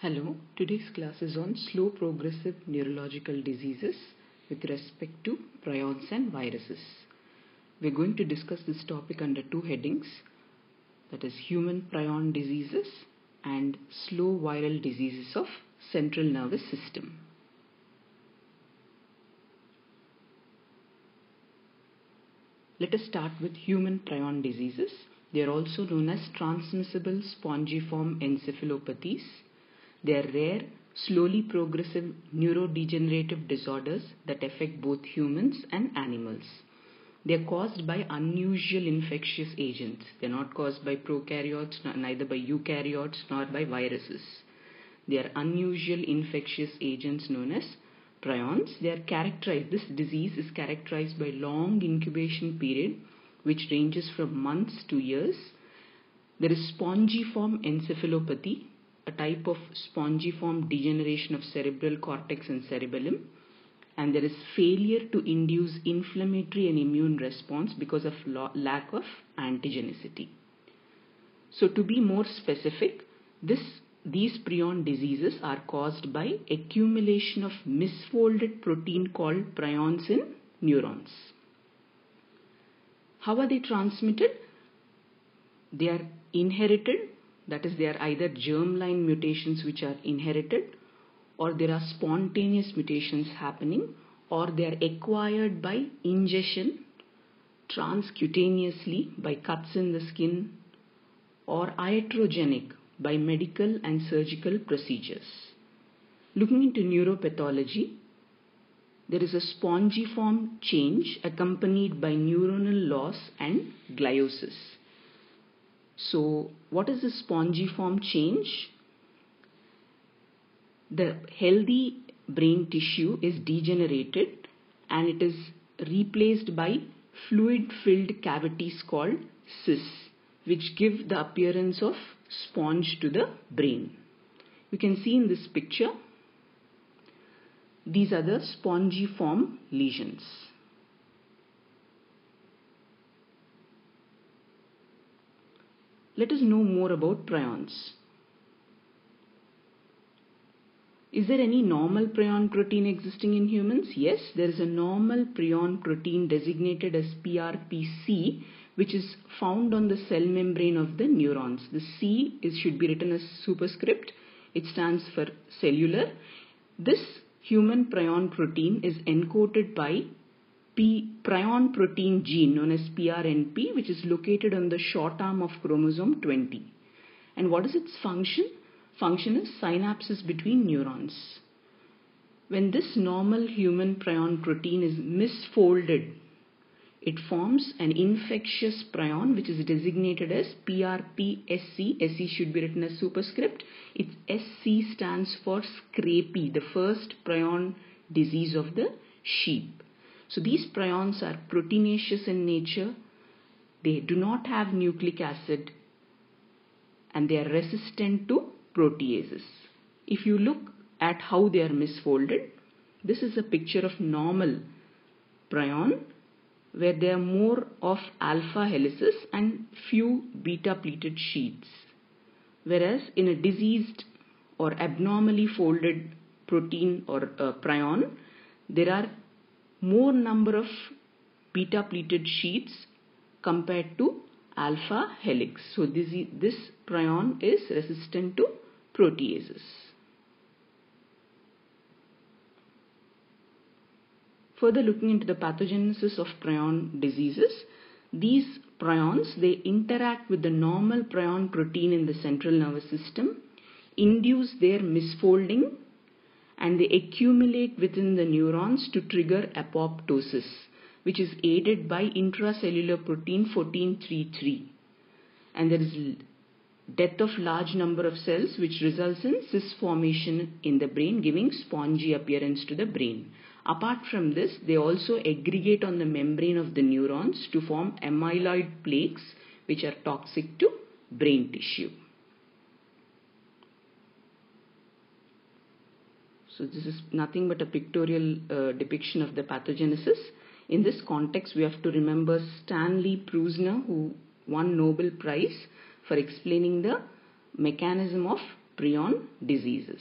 Hello, today's class is on slow progressive neurological diseases with respect to prions and viruses. We're going to discuss this topic under two headings that is human prion diseases and slow viral diseases of central nervous system. Let us start with human prion diseases. They are also known as transmissible spongiform encephalopathies. They are rare, slowly progressive neurodegenerative disorders that affect both humans and animals. They are caused by unusual infectious agents. They are not caused by prokaryotes, neither by eukaryotes, nor by viruses. They are unusual infectious agents known as prions. They are characterized, this disease is characterized by long incubation period which ranges from months to years. There is spongiform encephalopathy, a type of spongiform degeneration of cerebral cortex and cerebellum. And there is failure to induce inflammatory and immune response because of lack of antigenicity. So to be more specific, this these prion diseases are caused by accumulation of misfolded protein called prions in neurons. How are they transmitted? They are inherited, that is, they are either germline mutations which are inherited, or there are spontaneous mutations happening, or they are acquired by ingestion transcutaneously by cuts in the skin, or iatrogenic by medical and surgical procedures. Looking into neuropathology, there is a spongiform change accompanied by neuronal loss and gliosis. So, what is the spongiform change? The healthy brain tissue is degenerated and it is replaced by fluid filled cavities called cysts, which give the appearance of sponge to the brain. You can see in this picture, these are the spongiform lesions. Let us know more about prions. Is there any normal prion protein existing in humans? Yes, there is a normal prion protein designated as PRPC which is found on the cell membrane of the neurons. The C is, should be written as superscript. It stands for cellular. This human prion protein is encoded by P prion protein gene known as PRNP which is located on the short arm of chromosome 20. And what is its function? Function is synapses between neurons. When this normal human prion protein is misfolded it forms an infectious prion which is designated as PRPSC. SC should be written as superscript. Its SC stands for scrapie, the first prion disease of the sheep. So these prions are proteinaceous in nature. They do not have nucleic acid and they are resistant to proteases. If you look at how they are misfolded, this is a picture of normal prion where there are more of alpha helices and few beta pleated sheets. Whereas in a diseased or abnormally folded protein or uh, prion, there are more number of beta pleated sheets compared to alpha helix. So this, this prion is resistant to proteases. Further looking into the pathogenesis of prion diseases, these prions, they interact with the normal prion protein in the central nervous system, induce their misfolding, and they accumulate within the neurons to trigger apoptosis, which is aided by intracellular protein 1433. And there is death of large number of cells which results in cyst formation in the brain giving spongy appearance to the brain. Apart from this, they also aggregate on the membrane of the neurons to form amyloid plaques which are toxic to brain tissue. So this is nothing but a pictorial uh, depiction of the pathogenesis. In this context, we have to remember Stanley Prusiner who won Nobel Prize for explaining the mechanism of prion diseases.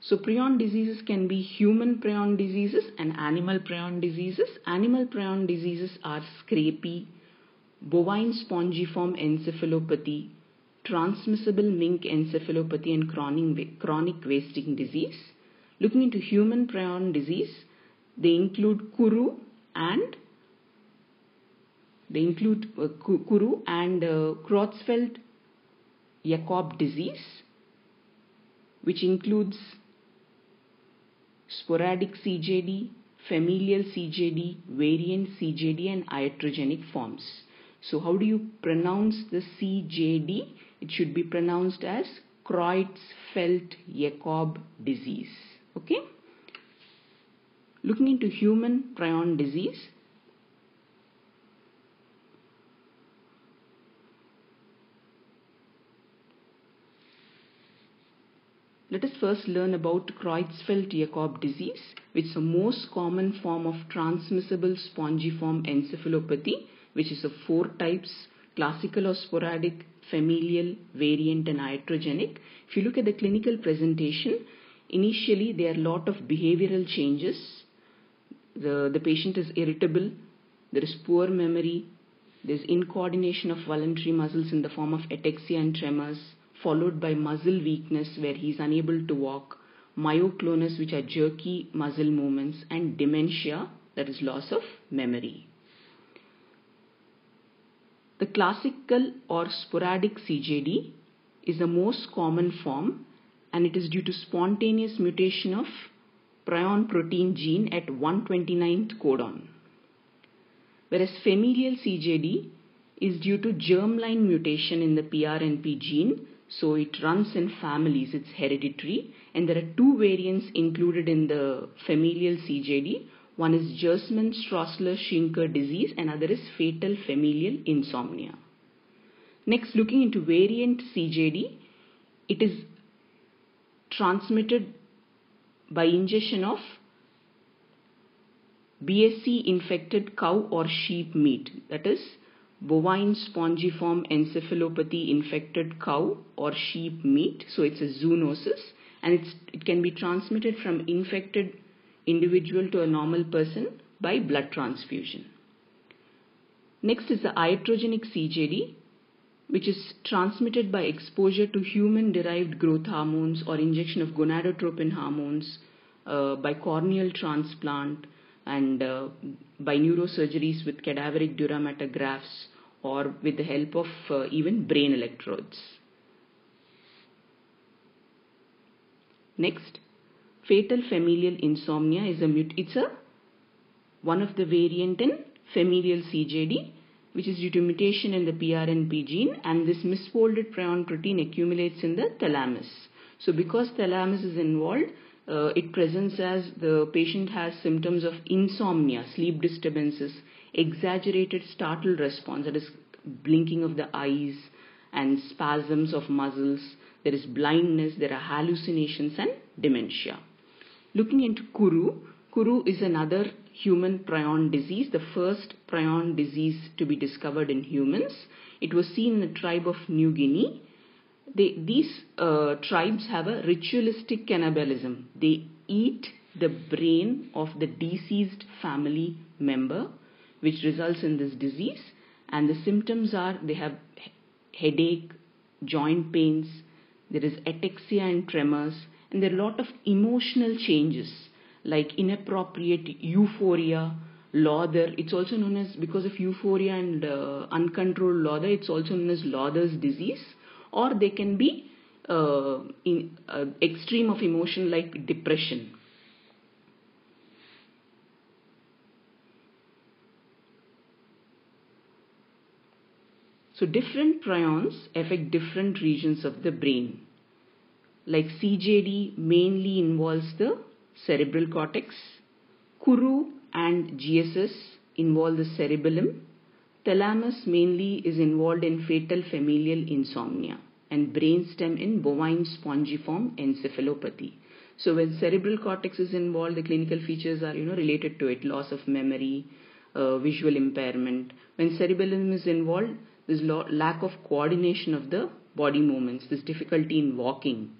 So prion diseases can be human prion diseases and animal prion diseases. Animal prion diseases are scrapie, bovine spongiform encephalopathy, transmissible mink encephalopathy and chronic, chronic wasting disease. Looking into human prion disease, they include Kuru and they include uh, Kuru and uh, Creutzfeldt-Jakob disease, which includes sporadic CJD, familial CJD, variant CJD and iatrogenic forms. So how do you pronounce the CJD? It should be pronounced as Creutzfeldt-Jakob disease. Okay? Looking into human prion disease, Let us first learn about Creutzfeldt-Jakob disease, which is the most common form of transmissible spongiform encephalopathy, which is of four types, classical or sporadic, familial, variant and iatrogenic. If you look at the clinical presentation, initially there are a lot of behavioral changes. The, the patient is irritable, there is poor memory, there is incoordination of voluntary muscles in the form of ataxia and tremors, followed by muscle weakness where he is unable to walk, myoclonus which are jerky muscle movements and dementia that is loss of memory. The classical or sporadic CJD is the most common form and it is due to spontaneous mutation of prion protein gene at 129th codon. Whereas familial CJD is due to germline mutation in the PRNP gene so it runs in families, it's hereditary. And there are two variants included in the familial CJD. One is Gerstmann Straussler Scheinker disease, another is fatal familial insomnia. Next, looking into variant CJD, it is transmitted by ingestion of BSE infected cow or sheep meat. That is, bovine spongiform encephalopathy infected cow or sheep meat. So it's a zoonosis and it can be transmitted from infected individual to a normal person by blood transfusion. Next is the iatrogenic CJD which is transmitted by exposure to human derived growth hormones or injection of gonadotropin hormones uh, by corneal transplant and uh, by neurosurgeries with cadaveric dura mater grafts or with the help of uh, even brain electrodes. Next, fatal familial insomnia is a mut it's a one of the variant in familial CJD which is due to mutation in the PRNP gene and this misfolded prion protein accumulates in the thalamus. So because thalamus is involved, uh, it presents as the patient has symptoms of insomnia, sleep disturbances, exaggerated startle response, that is blinking of the eyes and spasms of muscles. There is blindness, there are hallucinations and dementia. Looking into Kuru, Kuru is another human prion disease, the first prion disease to be discovered in humans. It was seen in the tribe of New Guinea they, these uh, tribes have a ritualistic cannibalism. They eat the brain of the deceased family member, which results in this disease. And the symptoms are they have headache, joint pains, there is ataxia and tremors, and there are a lot of emotional changes like inappropriate euphoria, laughter. It's also known as, because of euphoria and uh, uncontrolled laughter, it's also known as Lauder's disease or they can be uh, in uh, extreme of emotion like depression. So different prions affect different regions of the brain. Like CJD mainly involves the cerebral cortex. Kuru and GSS involve the cerebellum. Thalamus mainly is involved in fatal familial insomnia and brainstem in bovine spongiform encephalopathy. So when cerebral cortex is involved, the clinical features are, you know, related to it, loss of memory, uh, visual impairment. When cerebellum is involved, there's lack of coordination of the body movements, this difficulty in walking.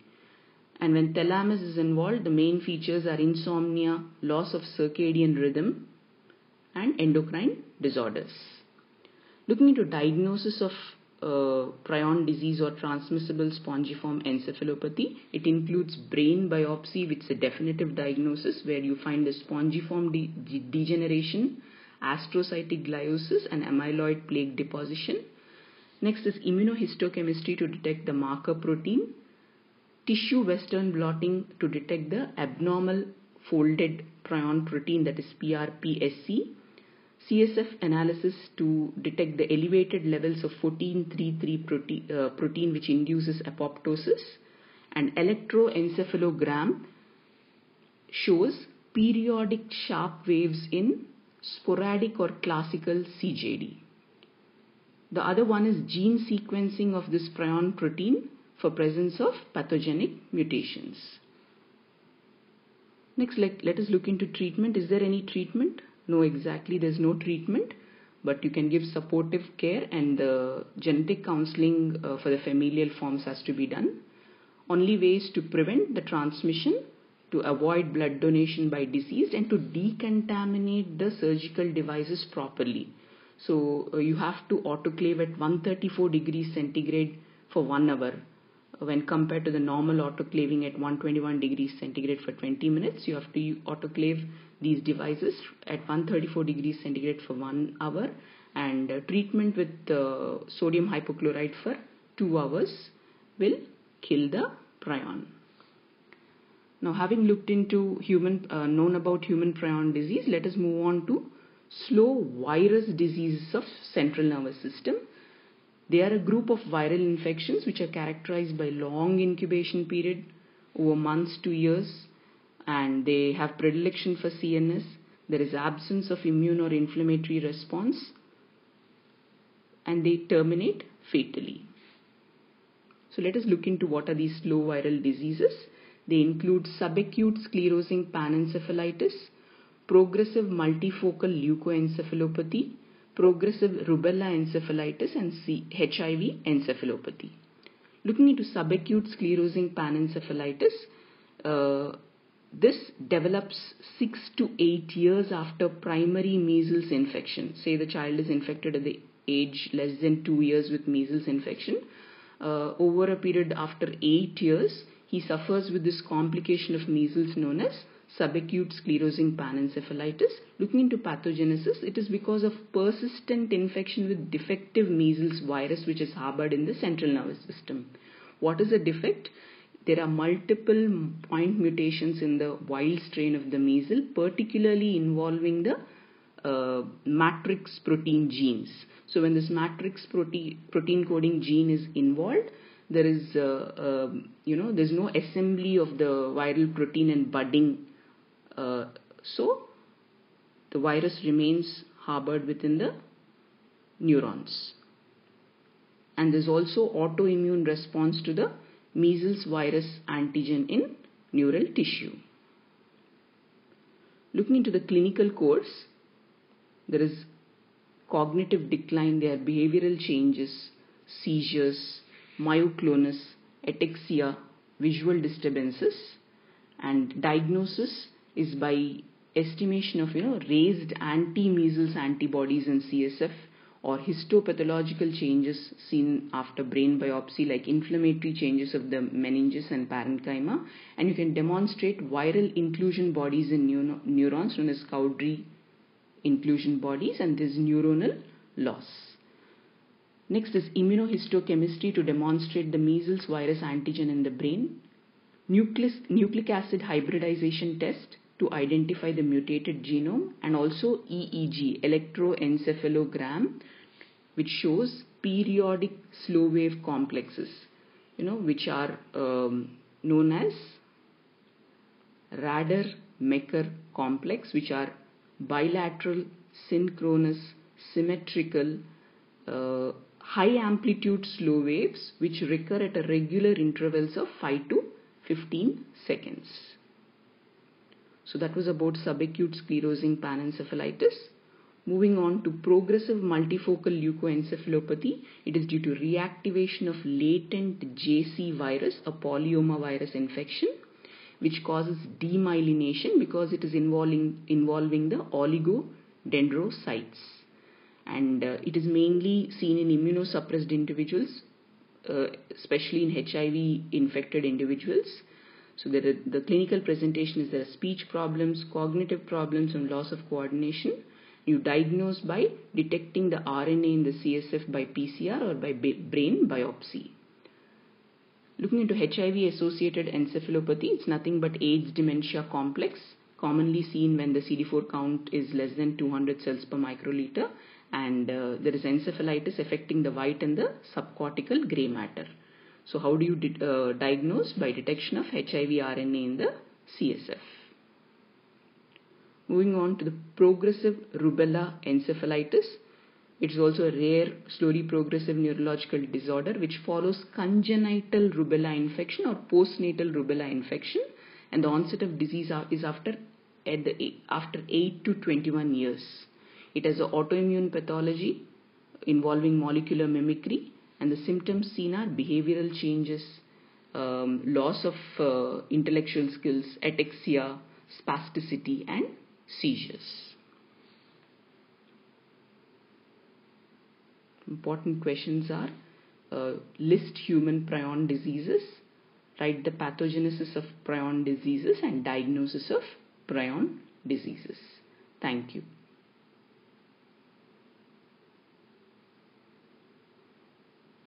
And when thalamus is involved, the main features are insomnia, loss of circadian rhythm, and endocrine disorders. Looking into diagnosis of uh, prion disease or transmissible spongiform encephalopathy. It includes brain biopsy, which is a definitive diagnosis where you find the spongiform de degeneration, astrocytic gliosis, and amyloid plaque deposition. Next is immunohistochemistry to detect the marker protein, tissue western blotting to detect the abnormal folded prion protein that is PRPSC, CSF analysis to detect the elevated levels of 1433 protein, uh, protein which induces apoptosis and electroencephalogram shows periodic sharp waves in sporadic or classical CJD. The other one is gene sequencing of this prion protein for presence of pathogenic mutations. Next, let, let us look into treatment. Is there any treatment? No, exactly there's no treatment but you can give supportive care and the genetic counseling uh, for the familial forms has to be done. Only ways to prevent the transmission, to avoid blood donation by deceased and to decontaminate the surgical devices properly. So uh, you have to autoclave at 134 degrees centigrade for one hour when compared to the normal autoclaving at 121 degrees centigrade for 20 minutes. You have to autoclave these devices at 134 degrees centigrade for one hour and uh, treatment with uh, sodium hypochlorite for two hours will kill the prion. Now having looked into human, uh, known about human prion disease, let us move on to slow virus diseases of central nervous system. They are a group of viral infections which are characterized by long incubation period over months to years and they have predilection for CNS. There is absence of immune or inflammatory response and they terminate fatally. So let us look into what are these slow viral diseases. They include subacute sclerosing panencephalitis, progressive multifocal leukoencephalopathy, progressive rubella encephalitis and HIV encephalopathy. Looking into subacute sclerosing panencephalitis, uh, this develops 6 to 8 years after primary measles infection. Say the child is infected at the age less than 2 years with measles infection. Uh, over a period after 8 years, he suffers with this complication of measles known as subacute sclerosing panencephalitis. Looking into pathogenesis, it is because of persistent infection with defective measles virus which is harbored in the central nervous system. What is a defect? there are multiple point mutations in the wild strain of the measles, particularly involving the uh, matrix protein genes. So when this matrix protein, protein coding gene is involved, there is, uh, uh, you know, there's no assembly of the viral protein and budding. Uh, so the virus remains harbored within the neurons. And there's also autoimmune response to the measles virus antigen in neural tissue. Looking into the clinical course, there is cognitive decline, there are behavioral changes, seizures, myoclonus, ataxia, visual disturbances, and diagnosis is by estimation of you know raised anti-measles antibodies in CSF or histopathological changes seen after brain biopsy like inflammatory changes of the meninges and parenchyma and you can demonstrate viral inclusion bodies in neurons known as Cowdry inclusion bodies and this neuronal loss. Next is immunohistochemistry to demonstrate the measles virus antigen in the brain. nucleic acid hybridization test to identify the mutated genome and also EEG, electroencephalogram which shows periodic slow wave complexes, you know, which are um, known as Radermecker complex, which are bilateral, synchronous, symmetrical, uh, high amplitude slow waves which recur at a regular intervals of 5 to 15 seconds. So that was about subacute sclerosing panencephalitis Moving on to progressive multifocal leukoencephalopathy, it is due to reactivation of latent JC virus, a polyoma virus infection, which causes demyelination because it is involving, involving the oligodendrocytes. And uh, it is mainly seen in immunosuppressed individuals, uh, especially in HIV infected individuals. So are, the clinical presentation is there are speech problems, cognitive problems and loss of coordination you diagnose by detecting the RNA in the CSF by PCR or by brain biopsy. Looking into HIV associated encephalopathy, it's nothing but AIDS dementia complex, commonly seen when the CD4 count is less than 200 cells per microliter and uh, there is encephalitis affecting the white and the subcortical gray matter. So how do you uh, diagnose? By detection of HIV RNA in the CSF. Moving on to the progressive rubella encephalitis. It is also a rare, slowly progressive neurological disorder which follows congenital rubella infection or postnatal rubella infection and the onset of disease is after, at the, after 8 to 21 years. It has an autoimmune pathology involving molecular mimicry and the symptoms seen are behavioral changes, um, loss of uh, intellectual skills, ataxia, spasticity and seizures. Important questions are uh, list human prion diseases, write the pathogenesis of prion diseases and diagnosis of prion diseases. Thank you.